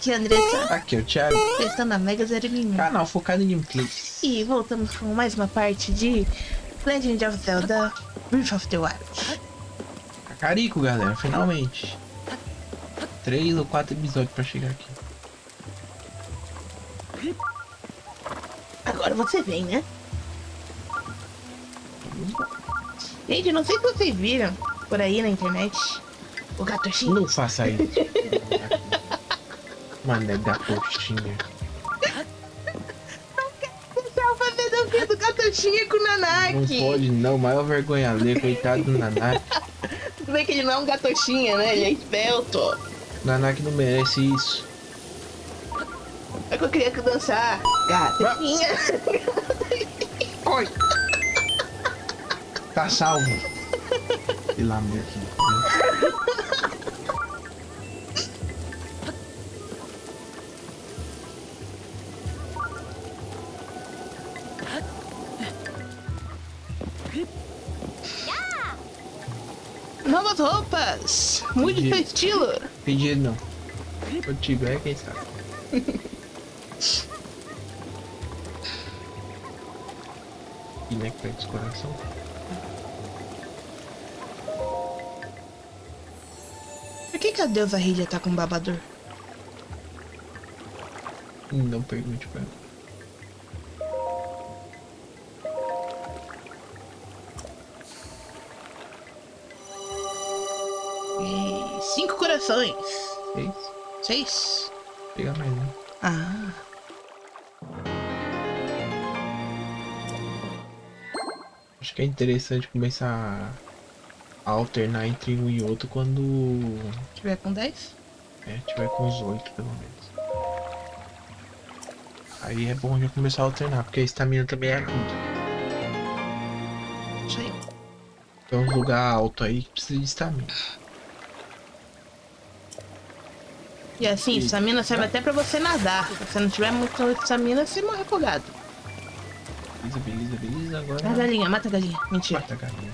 Aqui é a Andressa, Aqui, o Thiago. testando a Mega Zero Mil. Canal focado em gameplays. E voltamos com mais uma parte de Legend of Zelda Breath of the Wild. Cacarico, galera, finalmente. Três ou quatro episódios pra chegar aqui. Agora você vem, né? Gente, não sei se vocês viram por aí na internet o Gatoxinho. Não faça isso. Mano, é gatoxinha. Fazendo o vídeo do Gatoxinha com o Não Nanaki. pode não, maior vergonha ler, coitado do Nanak. Tudo bem que ele não é um Gatoxinha, né? Ele é esbelto. Nanak não merece isso. É que eu queria que dançar. Gatoxinha. Oi! Tá salvo. Pelo amor de Deus. Novas roupas. Mude seu estilo. Pedido não. Se eu tiver, quem sabe. E né, que perde coração. Por que, que a deusa Hylia tá com babador? Não pergunte pra ela. Corações. Isso? Seis. Pegar mais um. Ah. Acho que é interessante começar a alternar entre um e outro quando Tiver com dez? é, tiver com os oito pelo menos. Aí é bom já começar a alternar, porque a estamina também ajuda. Isso aí. Tem uns lugar alto aí que precisa de estamina. E assim, estamina serve até pra você nadar. Se você não tiver muita estamina, você morre afogado. Beleza, beleza, beleza. Agora. A galinha, mata a galinha. Mentira. Mata a galinha.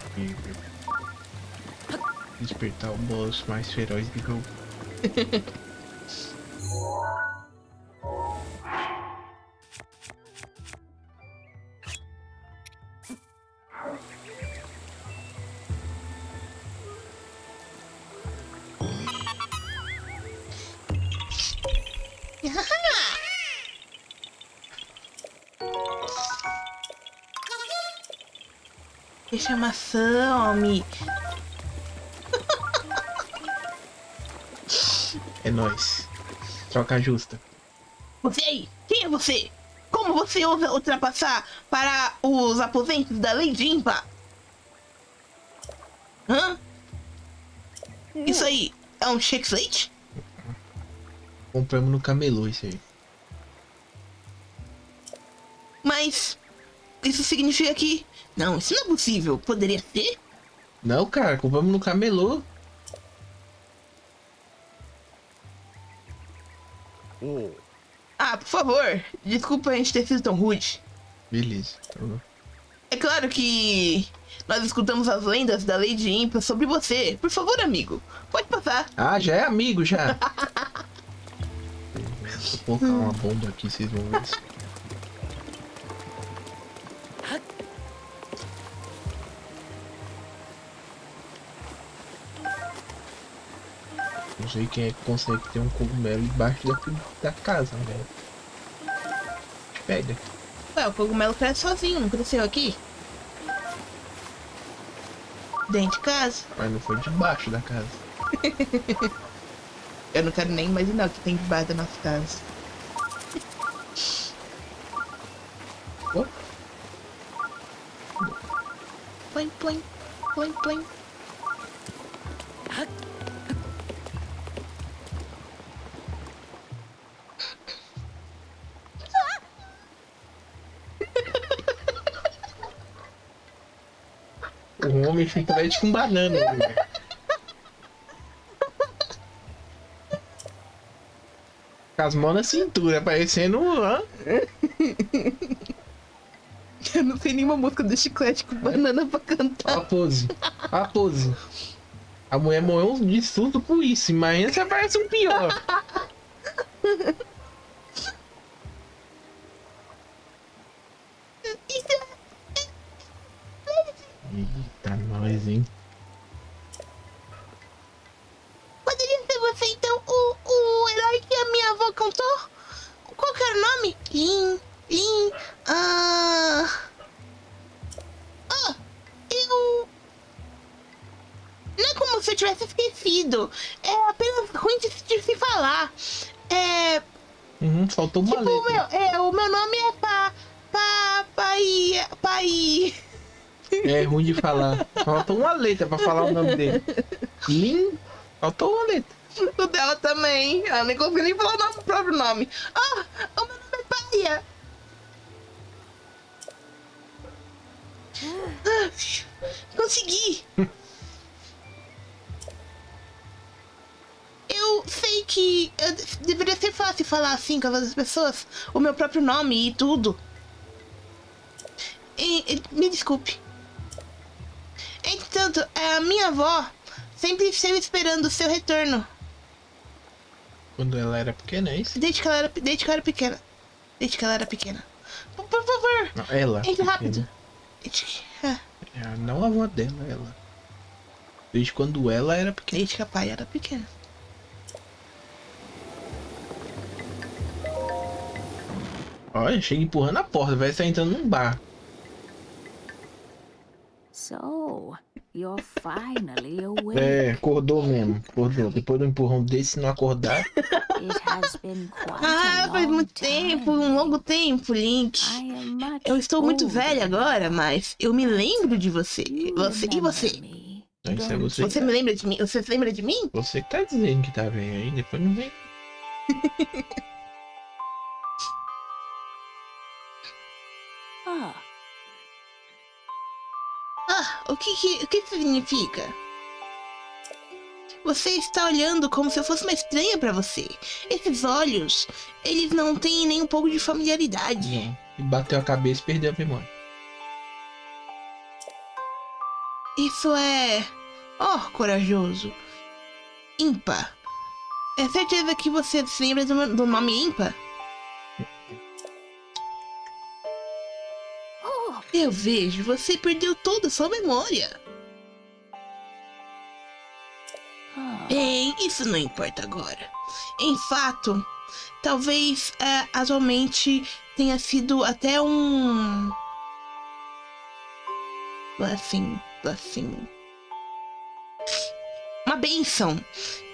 Despertar o boss mais feroz do jogo. Maçã, homem. É nóis. Troca justa. Você aí, quem é você? Como você ousa ultrapassar para os aposentos da Lei Impa? Hã? Isso aí é um shake slate? Compramos no camelô isso aí. Mas isso significa que. Não, isso não é possível. Poderia ser? Não, cara, compramos no camelô. Ah, por favor, desculpa a gente ter sido tão rude. Beleza. Então, É claro que nós escutamos as lendas da Lady Impa sobre você. Por favor, amigo, pode passar. Ah, já é amigo já. Vou colocar uma bomba aqui, vocês vão ver isso. Sei quem é que consegue ter um cogumelo embaixo da, da casa, né? Pega. Ué, o cogumelo cresce sozinho, não cresceu aqui? Dentro de casa? Mas não foi debaixo da casa. Eu não quero nem imaginar o que tem debaixo da nossa casa. O homem fica parece com banana. né? Com as mãos na cintura, parecendo. hã? Eu não sei nenhuma música do chiclete com banana pra cantar. a pose. A pose. A mulher morreu de susto por isso. Imagina se aparece um pior. Nós, hein? Poderia ser você, então, o, o herói que a minha avó contou? Qual que era o nome? Lin, Lin, ah... Ah, eu... Não é como se eu tivesse esquecido. É apenas ruim de, de se falar. É... Uhum, faltou uma Tipo, o letra. meu, é, o meu nome é Pa... Pa... Pai... Pai... É ruim de falar. Faltou uma letra pra falar o nome dele. Lin. Faltou uma letra. O dela também. Ela nem conseguiu nem falar o próprio nome. Ah, o meu nome é Paia. Ah, consegui. Eu sei que eu de- deveria ser fácil falar assim com as pessoas. O meu próprio nome e tudo. E- e- me desculpe. Entretanto, a minha avó sempre esteve esperando o seu retorno. Quando ela era pequena, é isso? Desde que ela era, desde que eu era pequena. Desde que ela era pequena. Por, por favor, Não, ela. entre pequena. rápido. Desde ah, É, não a avó dela, ela. Desde quando ela era pequena. desde que a pai era pequena. Olha, chega empurrando a porta, vai estar entrando num bar. You're finally awake. É, acordou mesmo. Acordou. Depois do empurrão desse, se não acordar. Ah, faz muito tempo, um longo tempo, Link. I am much Eu estou muito velha agora, mas eu me lembro de você. Você e você. Isso é você. Você me lembra de mim? Você se lembra de mim? Você que tá dizendo que tá velho aí, depois não vem. o que que, o que significa? Você está olhando como se eu fosse uma estranha pra você. Esses olhos, eles não têm nem um pouco de familiaridade. Não. E bateu a cabeça e perdeu a memória. Isso é. Oh, corajoso. Impa. É certeza que você se lembra do nome Impa? Eu vejo, você perdeu toda a sua memória. ah. Bem, isso não importa agora. Em fato, talvez é, atualmente tenha sido até um. Assim, assim. Uma benção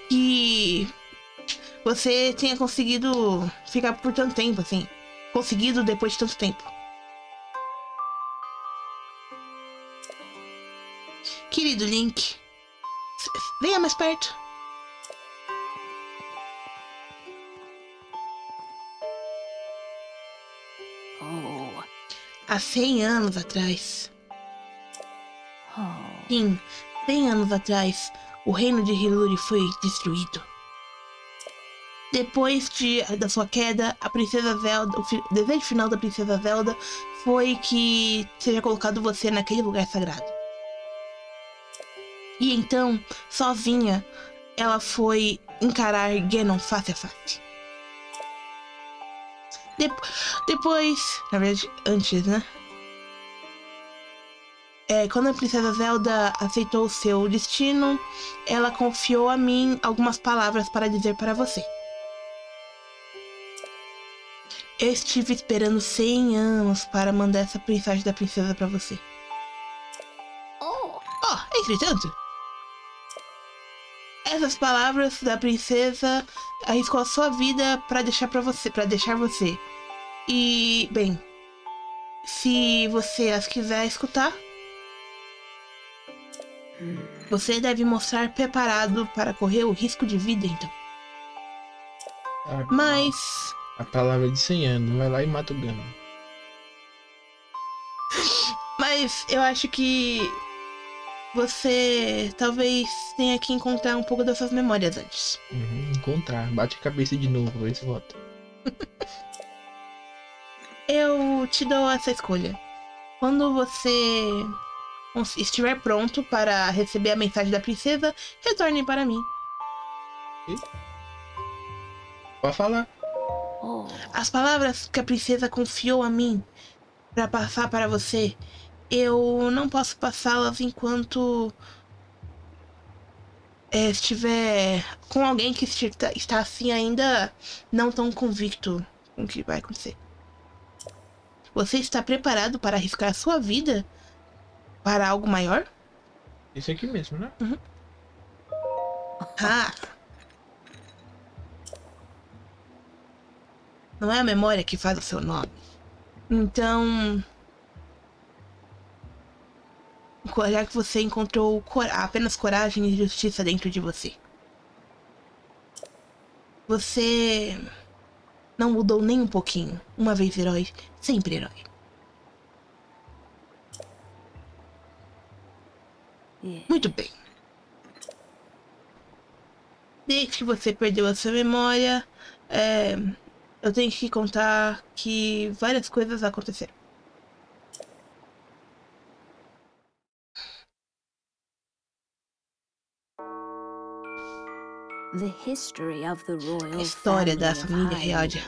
que você tenha conseguido ficar por tanto tempo, assim. Conseguido depois de tanto tempo. Querido Link, venha mais perto. Oh, Há 100 anos atrás, oh. sim, 100 anos atrás, o reino de Hiluri foi destruído. Depois de, da sua queda, a princesa Zelda, o, fi- o desejo final da princesa Zelda foi que seja colocado você naquele lugar sagrado. E então, sozinha, ela foi encarar Ganon face a face. Dep- depois, na verdade, antes, né? É, quando a princesa Zelda aceitou o seu destino, ela confiou a mim algumas palavras para dizer para você. Eu estive esperando 100 anos para mandar essa mensagem da princesa para você. Oh, Oh, entretanto, essas palavras da princesa arriscou a sua vida para deixar para você, para deixar você. E, bem, se você as quiser escutar, você deve mostrar preparado para correr o risco de vida, então. Mas a palavra de 100 anos, vai lá e mata o Gano. Mas eu acho que você talvez tenha que encontrar um pouco dessas memórias antes. Uhum, encontrar. Bate a cabeça de novo, ver se volta. Eu te dou essa escolha. Quando você estiver pronto para receber a mensagem da princesa, retorne para mim. Pode falar. Oh. As palavras que a princesa confiou a mim para passar para você, eu não posso passá-las enquanto é, estiver com alguém que está, está assim ainda não tão convicto com o que vai acontecer. Você está preparado para arriscar sua vida para algo maior? Isso aqui mesmo, né? Ah! Não é a memória que faz o seu nome. Então. Já que você encontrou cora- apenas coragem e justiça dentro de você. Você. Não mudou nem um pouquinho. Uma vez herói, sempre herói. Muito bem. Desde que você perdeu a sua memória, é, eu tenho que contar que várias coisas aconteceram. A história da família real de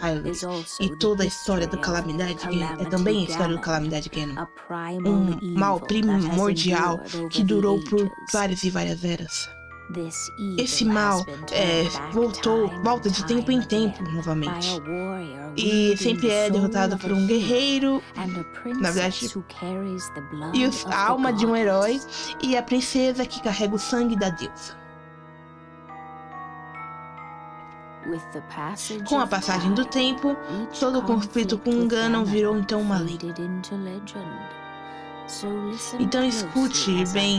also e toda a história of Calamidade Ganon é também a história do Ganon, Calamidade Ganon. Um mal primordial que durou por várias e várias eras. Esse mal é, voltou, volta de tempo em tempo novamente. E sempre é derrotado por um guerreiro na verdade, e a alma de um herói e a princesa que carrega o sangue da deusa. Com a passagem do tempo, todo o conflito com Ganon virou então uma listen Então escute bem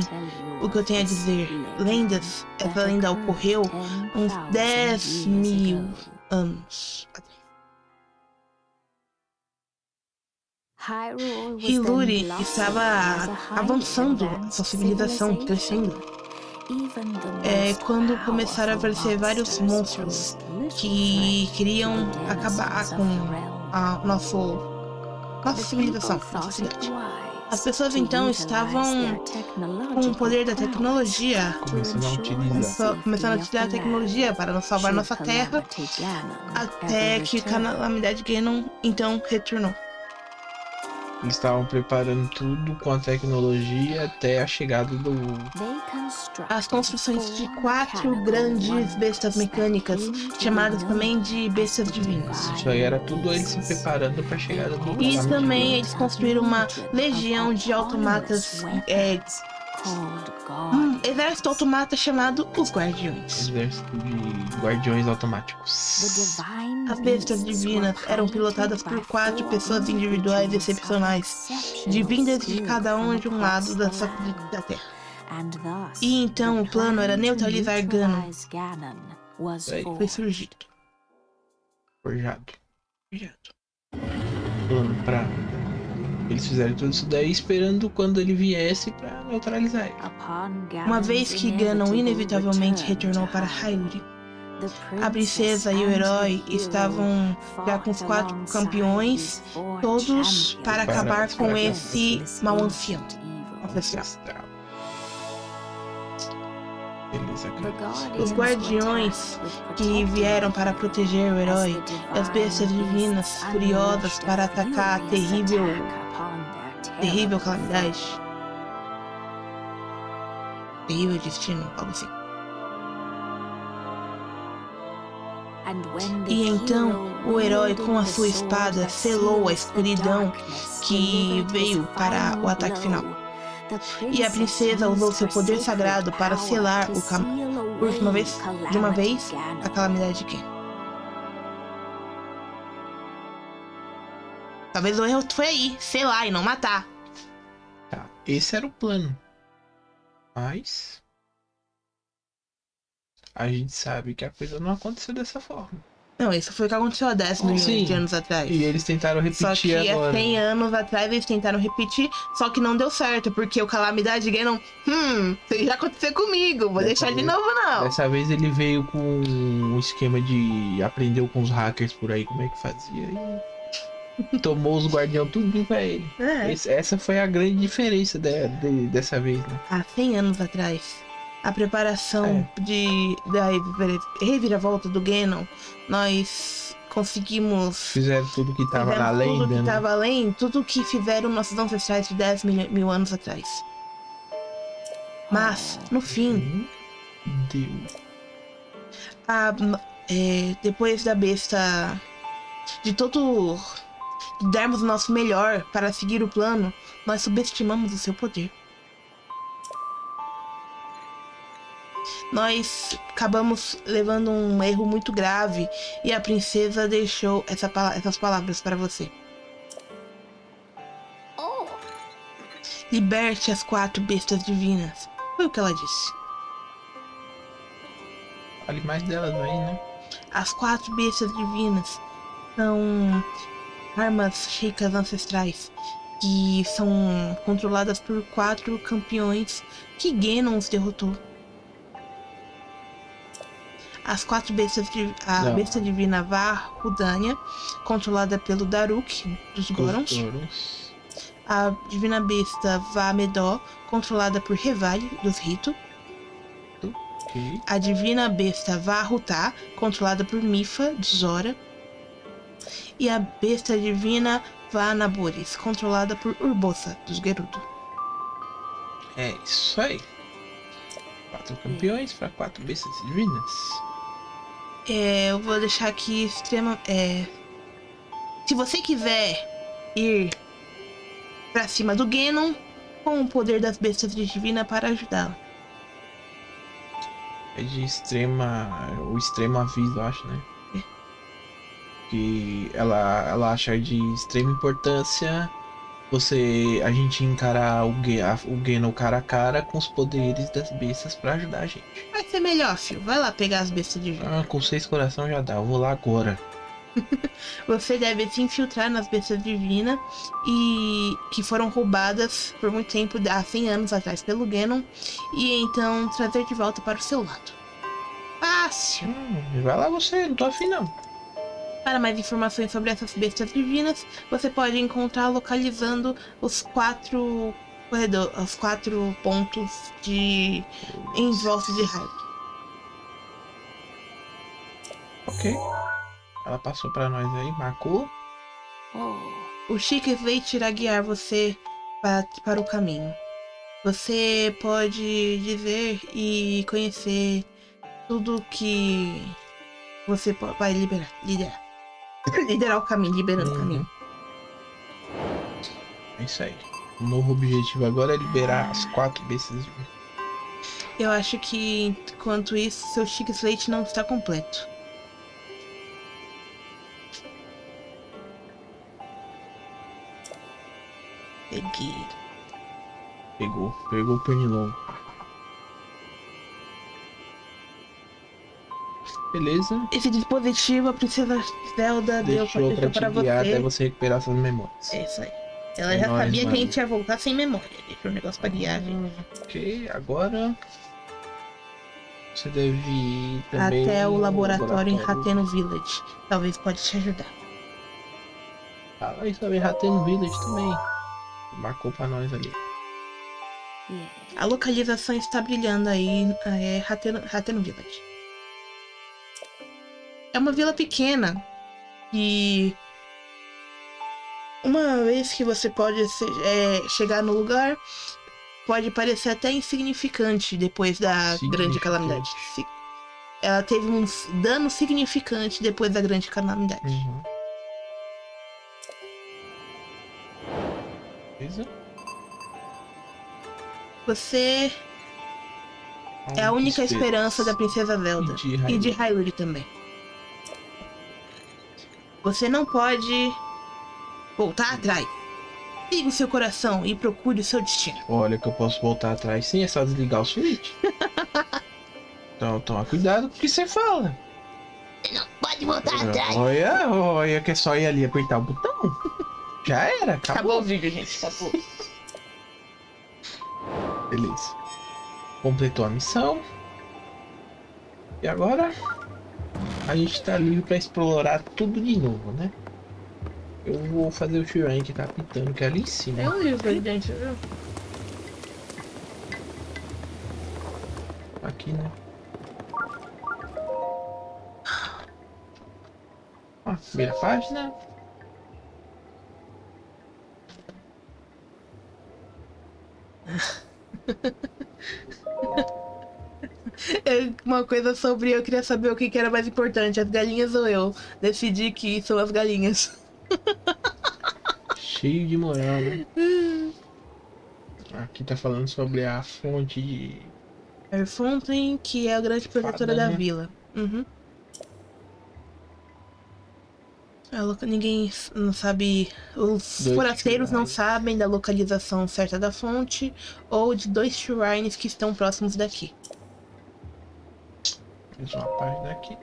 o que eu tenho a dizer. Lendas, essa lenda ocorreu uns 10,000 10 years mil anos. Then Hiluri estava avançando sua civilização, crescendo. É quando começaram a aparecer vários monstros que queriam acabar com a nosso, nossa civilização, nossa cidade. As pessoas então estavam Com o poder da tecnologia, Começando a utilizar. a a tecnologia para salvar nossa terra, até que return. Calamidade Ganon então retornou. Eles estavam preparando tudo com a tecnologia até a chegada do. As construções de quatro grandes bestas mecânicas, chamadas também de bestas as divinas. Isso aí era tudo eles se preparando pra chegada do. E também eles construíram uma legião de automatas, é, um exército automata chamado os Guardiões. Exército de guardiões The automáticos. divine As bestas divinas were eram piloted pilotadas by por quatro four pessoas individuais excepcionais, divindas de cada um de um lado da, da Terra. And thus, E então the o plano era neutralizar Ganon. Foi surgido. Forjado. Plano pra. Eles fizeram tudo isso daí esperando quando ele viesse pra neutralizar ele. Uma vez que Ganon inevitavelmente retornou to para Hyrule, a princesa e o herói estavam já com os quatro campeões, todos para acabar com esse mau ancião. Os guardiões que vieram para proteger o herói e as bestas divinas furiosas para atacar a terrível, terrível calamidade. Terrível destino, algo assim. E então o herói com a sua espada selou a escuridão que veio para o ataque final. E a princesa usou seu poder sagrado para selar o por uma vez, de uma vez a calamidade de Ganon. Talvez o erro foi aí, selar e não matar. Tá, esse era o plano. Mas. A gente sabe que a coisa não aconteceu dessa forma. Não, isso foi o que aconteceu há 10 milhões de anos atrás. E eles tentaram Só que repetir há agora. 100 anos atrás eles tentaram repetir, só que não deu certo, porque o Calamidade Ganon, hum, isso já aconteceu comigo, vou Dessa deixar de vez- novo não. Dessa vez ele veio com um esquema de. aprendeu com os hackers por aí como é que fazia. E Tomou os guardião tudo pra ele. É. Esse- essa foi a grande diferença de- de- dessa vez, né? Há 100 anos atrás, a preparação de da reviravolta do Ganon, nós conseguimos Fizeram tudo que tava na fizemos tudo lenda, que né? tava além, tudo que fizeram nossos ancestrais de 10 mil, mil anos atrás. Mas, no fim, Deus. a- é, depois da besta de todo de darmos o nosso melhor para seguir o plano, nós subestimamos o seu poder. Nós acabamos levando um erro muito grave e a princesa deixou essa essas palavras para você. Liberte as quatro bestas divinas. Foi o que ela disse. Fale mais delas aí, né? As quatro bestas divinas são armas ricas ancestrais que são controladas por quatro campeões que Ganon os derrotou. As quatro bestas, di- a Não. besta divina Varudania, controlada pelo Daruk dos Gorons. A divina besta Vamedó, controlada por Revali dos Rito. Ok. a divina besta Varrutá, controlada por Mifa, de Zora, e a besta divina Vanaboris, controlada por Urbosa, dos Gerudo. É isso aí. Quatro campeões para quatro bestas divinas. É, eu vou deixar aqui extrema. É, se você quiser ir pra cima do Ganon, com o poder das bestas divinas para ajudá-lo. É de extrema. O extremo aviso, eu acho, né? Que ela, ela acha de extrema importância você. a gente encarar o, a- o Geno cara a cara com os poderes das bestas pra ajudar a gente. Vai ser melhor, filho. Vai lá pegar as bestas divinas. Ah, com seis coração já dá, eu vou lá agora. Você deve se infiltrar nas bestas divinas e que foram roubadas por muito tempo, há 100 anos atrás, pelo Ganon, e então trazer de volta para o seu lado. Fácil! Hum, vai lá você, não tô afim não. Para mais informações sobre essas bestas divinas, você pode encontrar localizando os quatro corredor, os quatro pontos de em volta de Hype. Ok. Ela passou pra nós aí, marcou. Oh, O Chique Slate irá guiar você para, para o caminho. Você pode dizer e conhecer tudo que você vai liberar, liderar. liderar o caminho, liberando o Uhum. caminho. É isso aí. O novo objetivo agora é liberar as quatro bestas divinas. Eu acho que, enquanto isso, seu Chique Slate não está completo. Peguei. Pegou, pegou o pernilongo. Beleza. Esse dispositivo a princesa Zelda deu pra, Deixou deixou pra te guiar você. até você recuperar suas memórias. É isso aí. Ela É já nóis, sabia que a mano. gente ia voltar sem memória. Deixou o negócio pra guiar, gente. Ok, agora. Você deve ir também. Até o no laboratório em laboratório. Hateno Village. Talvez pode te ajudar. Fala isso também, Rateno Village também. Marcou pra nós ali. yeah. A localização está brilhando aí. É Hateno, Hateno Village. É uma vila pequena. E. Uma vez que você pode é, chegar no lugar, pode parecer até insignificante depois da grande calamidade. Ela teve um dano significante depois da grande calamidade. Uhum. Beleza? Você é a única esperança da princesa Zelda. E de. Hyrule também. Você não pode voltar atrás. Siga o seu coração e procure o seu destino. Olha que eu posso voltar atrás sim, é só desligar o switch. então toma cuidado com o que você fala. Não pode voltar Olha, olha que é só ir ali apertar o botão. Já era, acabou. Acabou o vídeo, gente. Acabou. Beleza. Completou a missão. E agora a gente tá livre pra explorar tudo de novo, né? Eu vou fazer o Shrine que tá pintando, que é ali em cima. É um livro ali dentro, viu? Aqui, né? Ó, primeira página. É uma coisa sobre eu queria saber o que, que era mais importante, as galinhas ou eu. Decidi que são as galinhas. Cheio de moral, né? Aqui tá falando sobre a fonte de. Airfontaine, que é a grande protetora Fada, da né? vila. Uhum. A loca- Ninguém não sabe. Os Dois forasteiros não sabem da localização certa da fonte ou de dois shrines que estão próximos daqui. Mais uma página aqui.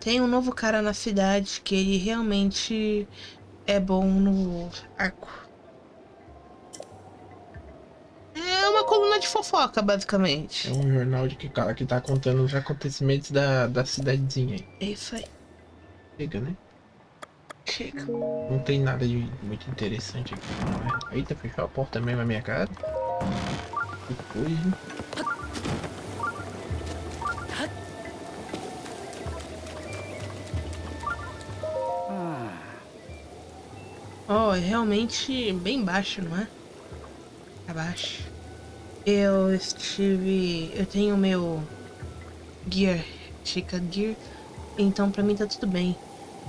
Tem um novo cara na cidade que ele realmente é bom no arco. É uma coluna de fofoca, basicamente. É um jornal de que, ca- que tá contando os acontecimentos da, da cidadezinha aí. É isso aí. Chega, né? Chega. Não tem nada de muito interessante aqui. Não, é. Eita, fechou a porta mesmo na minha cara. Que coisa. Oh, é realmente bem baixo, não é? Abaixo. Eu estive. Eu tenho meu gear, Chica Gear, então pra mim tá tudo bem.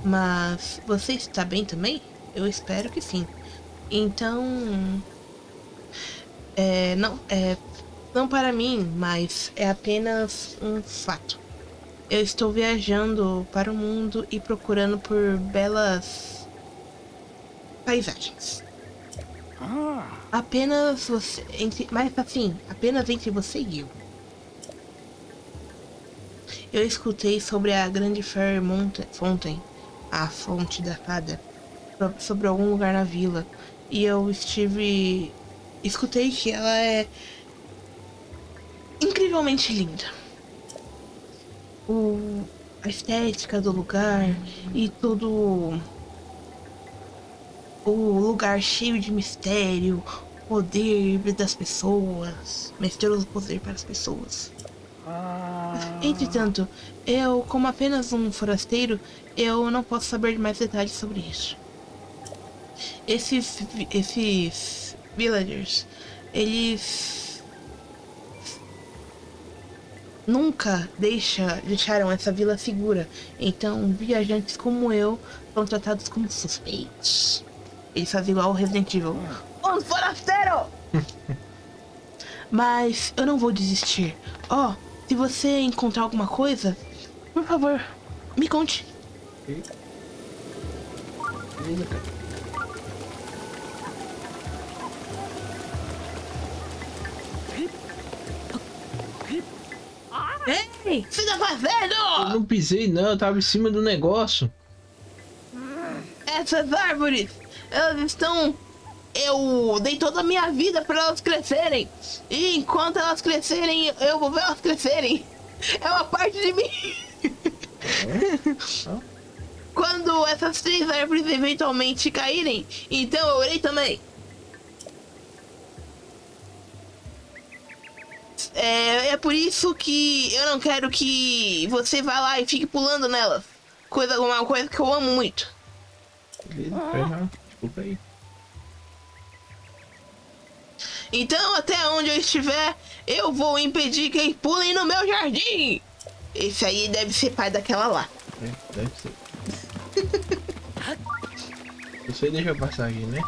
Mas você está bem também? Eu espero que sim. Então. É. Não, é. Não para mim, mas é apenas um fato. Eu estou viajando para o mundo e procurando por belas paisagens. Apenas você. Entre, mas assim, apenas entre você e eu. Eu escutei sobre a grande Fair Mountain, Fountain, a fonte da fada, so- sobre algum lugar na vila. E eu estive. Escutei que ela é incrivelmente linda. O, a estética do lugar e todo o lugar cheio de mistério, poder das pessoas, misterioso poder para as pessoas. Entretanto, eu, como apenas um forasteiro, eu não posso saber mais detalhes sobre isso. Esses, esses villagers, eles nunca deixa, deixaram essa vila segura. Então, viajantes como eu são tratados como suspeitos. Eles fazem igual o Resident Evil. Um forasteiro! Mas eu não vou desistir. Ó, se você encontrar alguma coisa, por favor, me conte. Ei, o que você tá Eu fazendo? não pisei não, eu tava em cima do negócio. Essas árvores, elas estão. Eu dei toda a minha vida para elas crescerem. E enquanto elas crescerem, eu vou ver elas crescerem. É uma parte de mim. Quando essas três árvores eventualmente caírem, então eu irei também. É, é por isso que eu não quero que você vá lá e fique pulando nelas. Coisa, uma coisa que eu amo muito. Beleza, foi Desculpa aí. Então, até onde eu estiver, eu vou impedir que pulem no meu jardim. Esse aí deve ser pai daquela lá. É, deve ser. Você deixa eu passar aqui, né?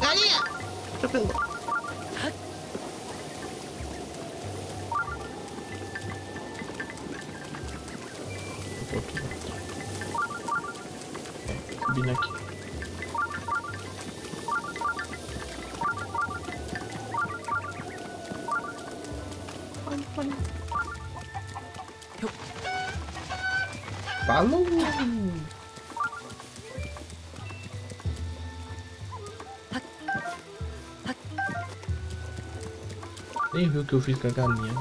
Galinha! Atropelou. Vou viu o que eu fiz com a galinha.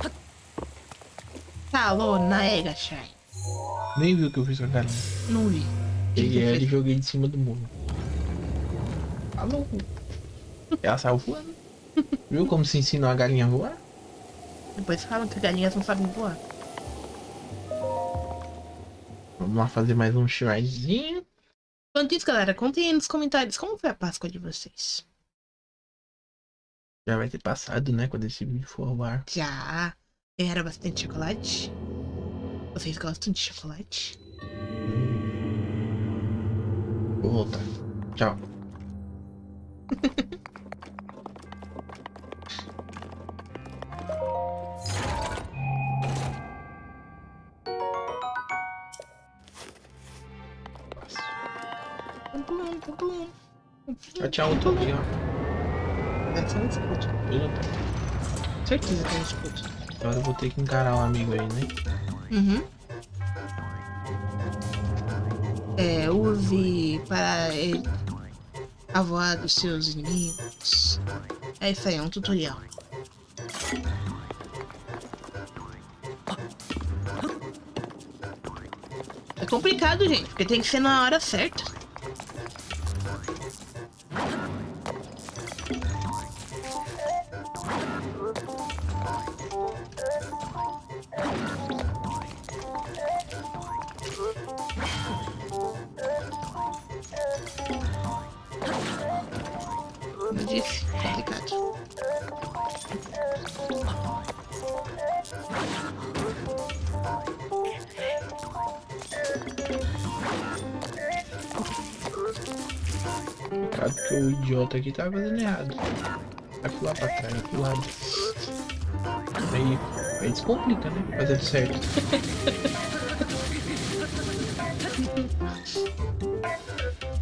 Tá, Falou, nega, Shai. Nem viu o que eu fiz com a galinha. Não vi. Peguei ela e joguei é de cima do muro. Falou. Tá ela saiu voando. viu como se ensinou a galinha a voar? Depois falam que galinhas não sabem voar. Vamos lá fazer mais um shrinezinho. Enquanto isso, galera, contem aí nos comentários como foi a Páscoa de vocês. Já vai ter passado, né? Quando esse vídeo for ao ar. Já era bastante chocolate? Vocês gostam de chocolate? Vou voltar. Tchau. Eu tô aqui, ó. Essa não escuta. Eu não tô. Certeza que eu escuto. Agora eu vou ter que encarar um amigo aí, né? Uhum. É, use para ele a voar dos seus inimigos. É isso aí, é um tutorial. É complicado, gente, porque tem que ser na hora certa. Aqui tá fazendo errado. Vai pular pra trás, vai pro lado. Aí, aí descomplica, né? Fazendo certo.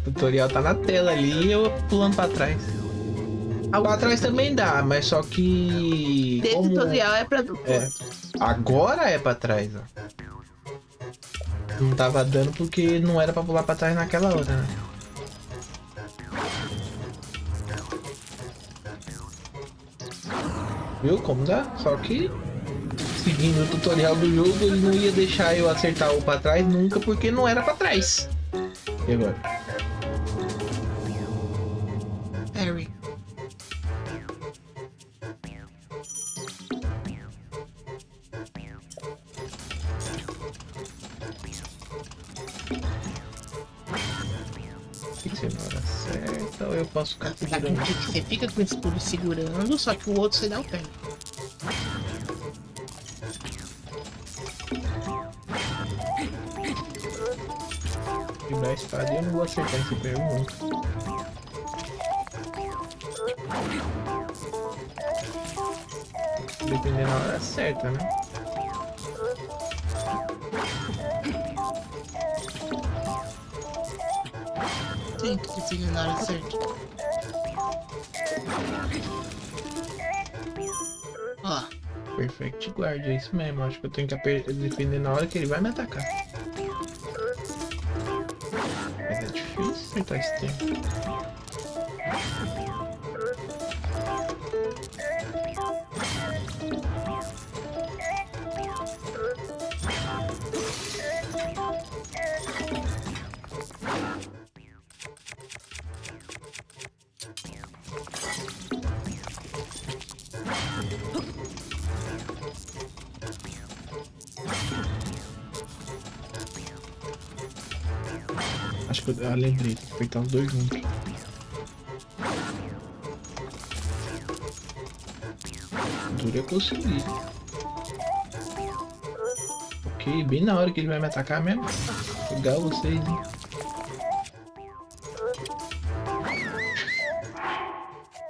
o tutorial tá na tela ali e eu pulando pra trás. Pra trás também dá, mas só que. Esse como- tutorial é pra É. Agora é pra trás, ó. Não tava dando porque não era pra pular pra trás naquela hora, né? Viu como dá? Só que seguindo o tutorial do jogo ele não ia deixar eu acertar o pra trás nunca porque não era pra trás. E agora? Você fica com o escudo segurando, só que o outro você dá o pé. Quebrar a espada e eu não vou acertar esse pé nunca. Dependendo da hora certa, né? Tem que decidir na hora certa. Ó, Perfect guard, é isso mesmo. Acho que eu tenho que defender na hora que ele vai me atacar. Mas é difícil acertar esse tempo. Ah, lembrei, tem apertar os dois juntos. Duro eu consegui. Ok, bem na hora que ele vai me atacar mesmo. Legal vocês, hein?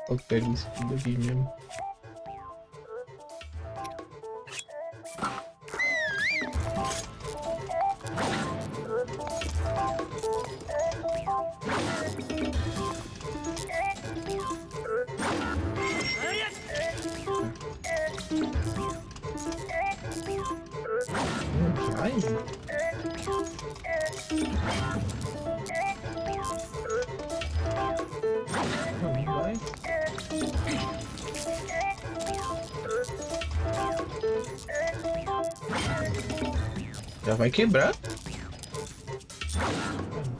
Eu pego isso tudo aqui mesmo. Já vai quebrar.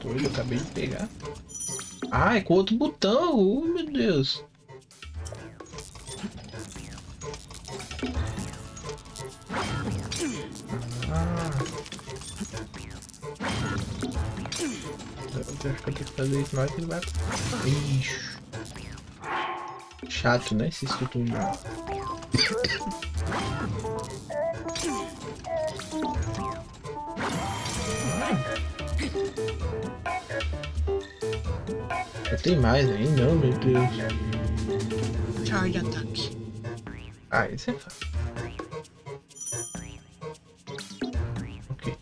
Doido, acabei de pegar. Ah, é com outro botão. Oh, meu Deus. Ah. Eu acho que eu tenho que fazer isso na hora que ele vai. Ixi. Chato, né? Esse tutorial. Tem mais aí? Não, meu Deus. Charge ataque. Ah, esse é fácil. Ok.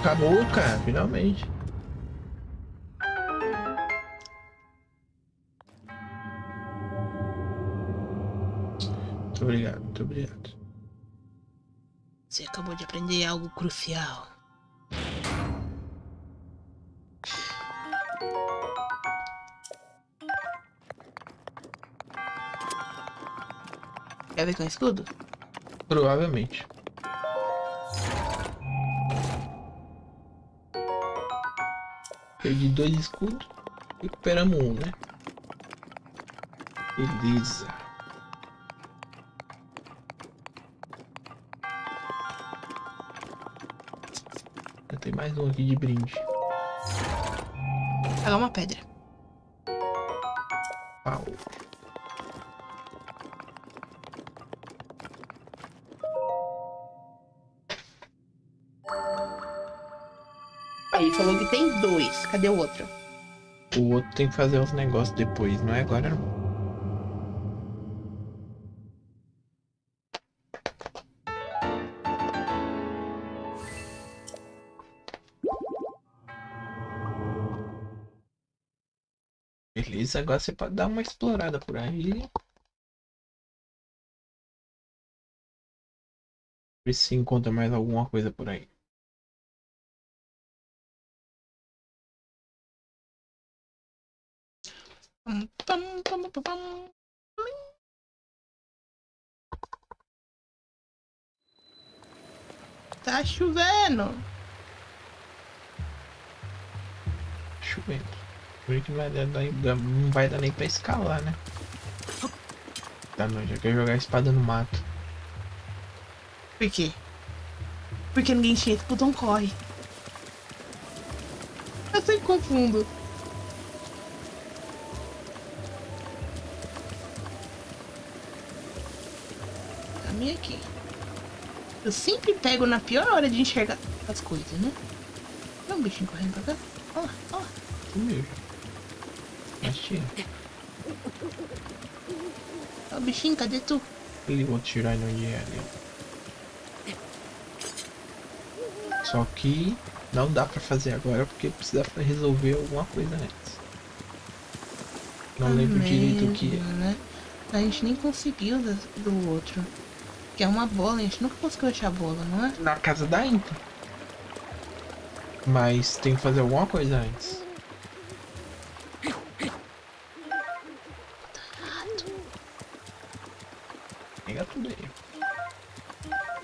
Acabou, cara, finalmente. Muito obrigado, muito obrigado. Você acabou de aprender algo crucial. Quer ver com escudo? Provavelmente. Perdi dois escudos. Recuperamos um, né? Beleza. Já tem mais um aqui de brinde. Pegar uma pedra. Cadê o outro? O outro tem que fazer os negócios depois, não é agora não. Beleza, agora você pode dar uma explorada por aí. Ver se encontra mais alguma coisa por aí. Tá chovendo. Chovendo. Por que não vai dar, dar- não vai dar nem pra escalar, né? Tá não, já quer jogar a espada no mato. Por quê? Porque ninguém tinha esse botão corre. Eu sempre confundo. Aqui. Eu sempre pego na pior hora de enxergar as coisas, né? Olha um bichinho correndo pra cá. Olha lá, olha lá. Mas tira. Olha o bichinho, cadê tu? Ele vou tirar onde é ali. Só que não dá pra fazer agora porque precisa resolver alguma coisa antes. Não lembro direito o que é. Né? A gente nem conseguiu do outro. Que é uma bola, a gente nunca conseguiu achar a bola, não é? Na casa da Inta. Mas tem que fazer alguma coisa antes. Pega tudo aí.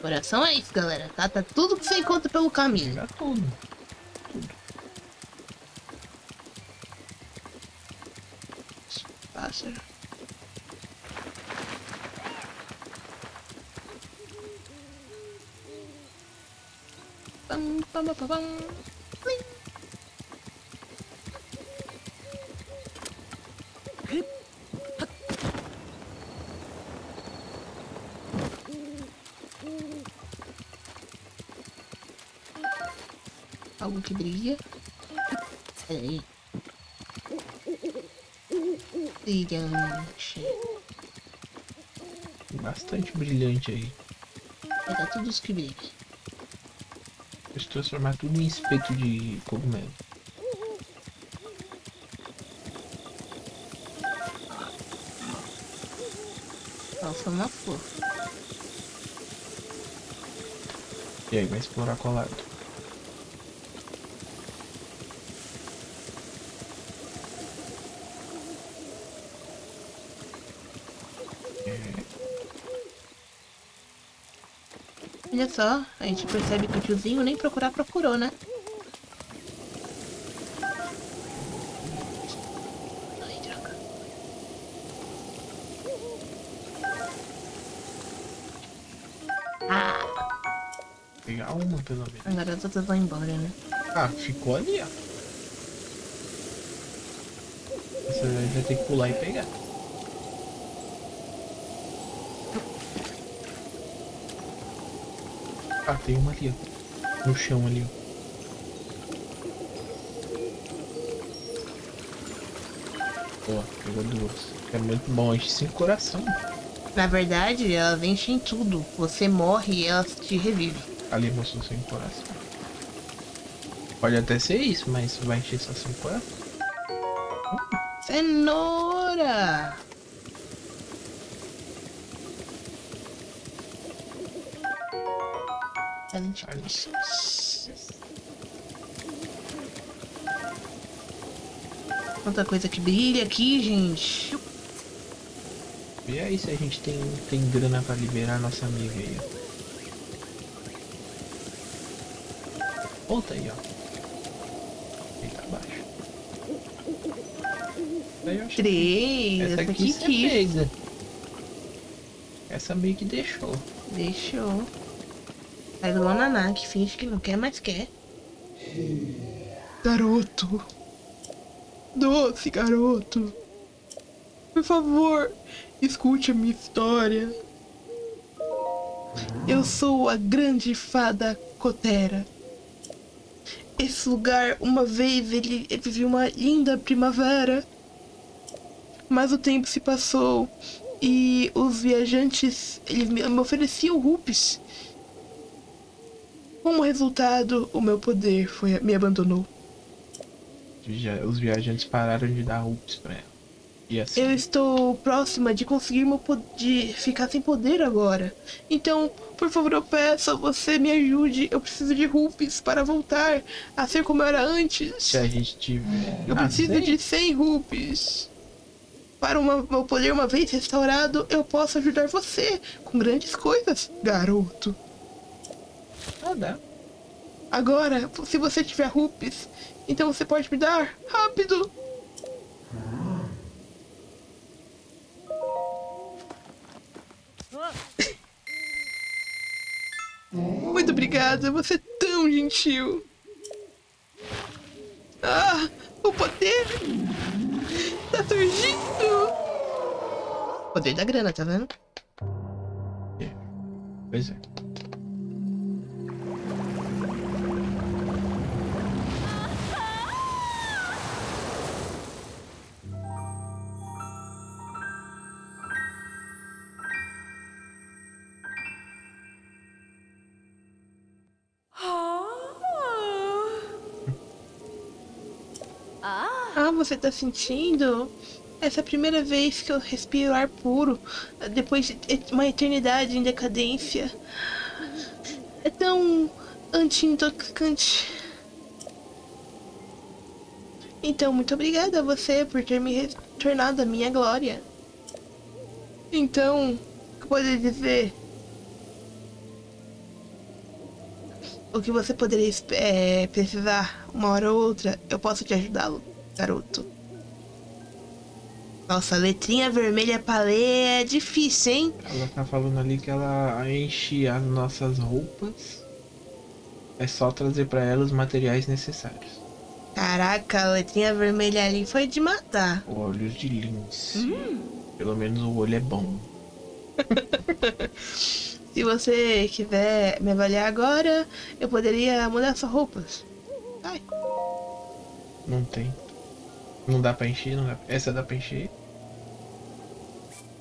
Coração é isso, galera. Tá, tá tudo que você encontra pelo caminho. Pega tudo. Plim. Algo que brilha. Sai daí. Brilhante. Bastante brilhante aí. Pegar todos os que brilham. Transformar tudo em espeto de cogumelo. Nossa, uma flor. E aí, vai explorar qual lado? Olha só, a gente percebe que o tiozinho nem procurar procurou, né? Ai, droga. Ah, Pegar uma, pelo menos. agora todas vão embora, né? Ah, ficou ali, ó. Você vai ter que pular e pegar. Ah, tem uma ali, ó. No chão ali, ó. Boa, pegou duas. É muito bom, enche cinco coração. Na verdade, elas enchem tudo. Você morre e elas te revivem. Ali mostrou cinco coração. Pode até ser isso, mas vai encher só cinco coração. Cenoura! Silent Quanta coisa que brilha aqui, gente. E aí se a gente tem, tem grana pra liberar nossa amiga aí, ó. Volta aí, ó. Aí tá que Três. essa Essa aqui aqui quis. fez, né? Essa meio que deixou. Deixou. Faz igual Naná, que finge que não quer, mas quer. Garoto. Doce garoto. Por favor, escute a minha história. Eu sou a grande fada Cotera. Esse lugar, uma vez, ele, ele vivia uma linda primavera. Mas o tempo se passou e os viajantes eles me ofereciam rupes. Como resultado, o meu poder foi me abandonou. Os viajantes pararam de dar ups pra ela. E assim, Eu estou próxima de conseguir meu de ficar sem poder agora. Então, por favor, eu peço a você me ajude. Eu preciso de rupes para voltar a ser como eu era antes. se a gente tiver. Eu Ah, preciso sei. de 100 rupes. Para uma- meu poder uma vez restaurado, eu posso ajudar você com grandes coisas, garoto. Ah, dá. Agora, se você tiver rupes, então você pode me dar rápido. Muito obrigada, você é tão gentil. Ah, o poder tá surgindo. Poder da grana, tá vendo? Pois é. Você tá sentindo? Essa é a primeira vez que eu respiro ar puro, depois de uma eternidade em decadência. É tão anti-intoxicante. Então, muito obrigada a você por ter me retornado a minha glória. Então, o que poderia dizer? O que você poderia é, precisar uma hora ou outra, eu posso te ajudá-lo, garoto. Nossa, letrinha vermelha pra ler é difícil, hein? Ela tá falando ali que ela enche as nossas roupas. É só trazer pra ela os materiais necessários. Caraca, a letrinha vermelha ali foi de matar. Olhos de lince. Pelo menos o olho é bom. Se você quiser me avaliar agora, eu poderia mudar suas roupas. Ai, Não tem. Não dá pra encher, não dá. Essa dá pra encher.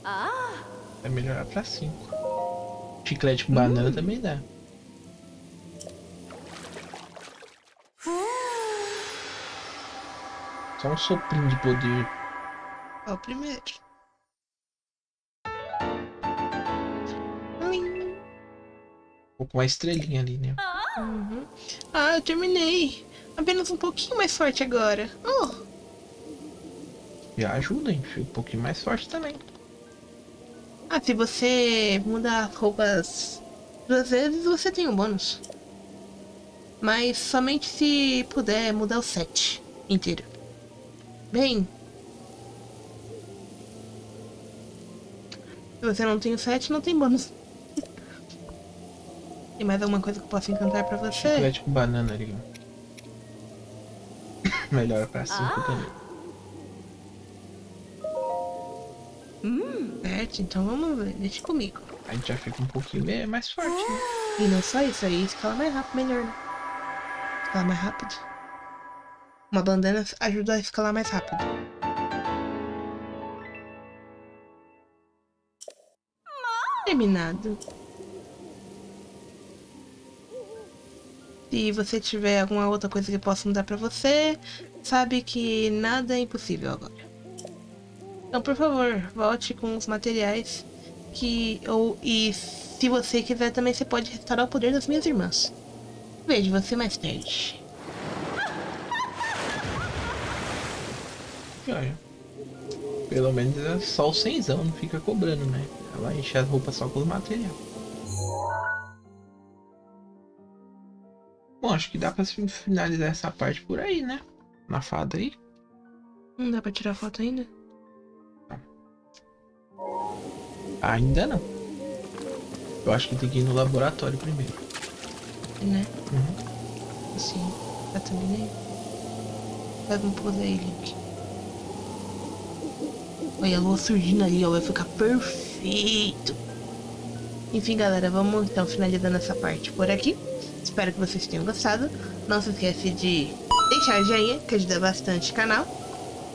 Ah, É melhorar pra 5. Chiclete com banana também dá. Só um soprinho de poder. é o primeiro. Ficou com uma estrelinha ali, né? Uhum. Ah, eu terminei. Apenas um pouquinho mais forte agora. Oh, Já ajuda, hein? Fica um pouquinho mais forte também. Ah, se você mudar as roupas duas vezes, você tem um bônus. Mas somente se puder mudar o set inteiro. Bem. Se você não tem o set, não tem bônus. Tem mais alguma coisa que eu possa encantar pra você? Chiclete com banana ali. ó. Melhora pra 5 Ah. também. Certo, então vamos ver. Deixa comigo. A gente já fica um pouquinho mais forte, né? E não só isso, aí escala mais rápido, melhor, né? Escala mais rápido. Uma bandana ajuda a escalar mais rápido. Terminado. Se você tiver alguma outra coisa que eu possa mudar pra você, sabe que nada é impossível agora. Então, por favor, volte com os materiais que ou e se você quiser também você pode restaurar o poder das minhas irmãs. Vejo você mais tarde. Olha, Pelo menos é só o cenzão, não fica cobrando, né? Ela enche as roupas só com os material. Bom, acho que dá pra finalizar essa parte por aí, né? Na fada aí. Não dá pra tirar foto ainda? Ainda não. Eu acho que tem que ir no laboratório primeiro. Né? Uhum. Assim, tá também Pega um pose aí, Link. Olha a lua surgindo ali, ó. Vai ficar perfeito. Enfim, galera, vamos então finalizando essa parte por aqui. Espero que vocês tenham gostado. Não se esquece de deixar joinha, que ajuda bastante o canal.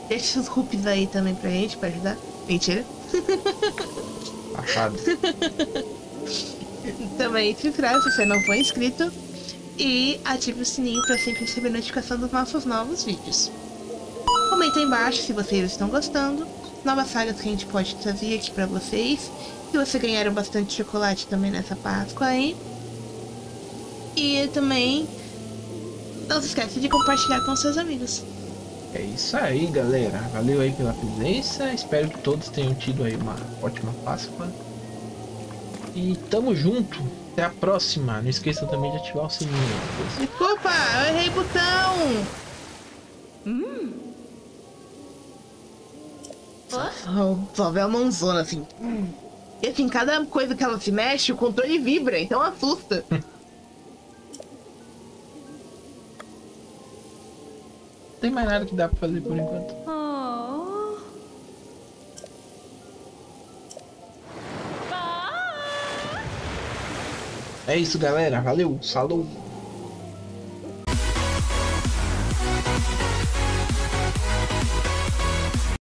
Deixe seus rupees aí também pra gente, pra ajudar. Mentira. Safado. Também se inscreve se você não for inscrito. E ative o sininho para sempre receber notificação dos nossos novos vídeos. Comenta aí embaixo se vocês estão gostando. Novas sagas que a gente pode trazer aqui para vocês. Se você ganharam bastante chocolate também nessa Páscoa aí. E também não se esqueça de compartilhar com seus amigos. É isso aí, galera. Valeu aí pela presença. Espero que todos tenham tido aí uma ótima Páscoa. E tamo junto. Até a próxima. Não esqueça também de ativar o sininho. Desculpa, eu errei o botão! Só, só vê a mãozona assim. E assim, cada coisa que ela se mexe, o controle vibra, então assusta. tem mais nada que dá pra fazer por enquanto. Oh. É isso, galera. Valeu. Falou.